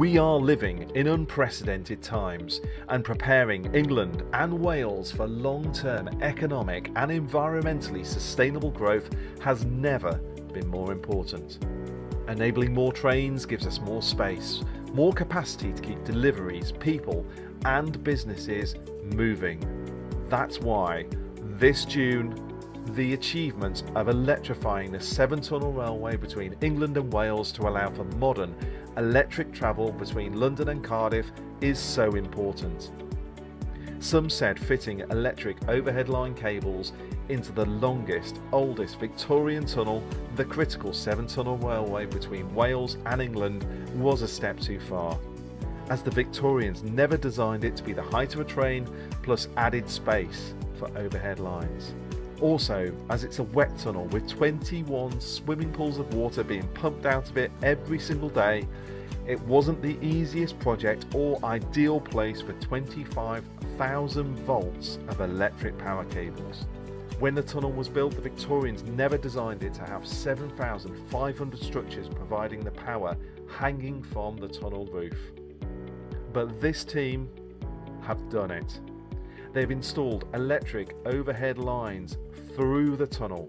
We are living in unprecedented times and preparing England and Wales for long term economic and environmentally sustainable growth has never been more important. Enabling more trains gives us more space, more capacity to keep deliveries, people, and businesses moving. That's why this June, the achievement of electrifying the Severn tunnel railway between England and Wales to allow for modern electric travel between London and Cardiff is so important. Some said fitting electric overhead line cables into the longest, oldest Victorian tunnel, the critical Severn tunnel railway between Wales and England, was a step too far, as the Victorians never designed it to be the height of a train plus added space for overhead lines. Also, as it's a wet tunnel with 21 swimming pools of water being pumped out of it every single day, it wasn't the easiest project or ideal place for 25,000 volts of electric power cables. When the tunnel was built, the Victorians never designed it to have 7,500 structures providing the power hanging from the tunnel roof. But this team have done it. They've installed electric overhead lines through the tunnel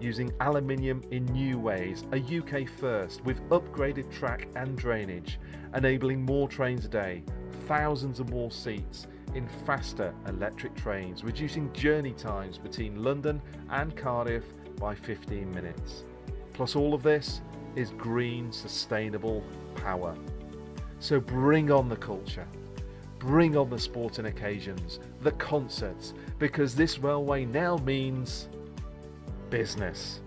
using aluminium in new ways, a UK first with upgraded track and drainage, enabling more trains a day, thousands of more seats in faster electric trains, reducing journey times between London and Cardiff by 15 minutes. Plus, all of this is green, sustainable power. So bring on the culture. Bring on the sporting occasions, the concerts, because this railway now means business.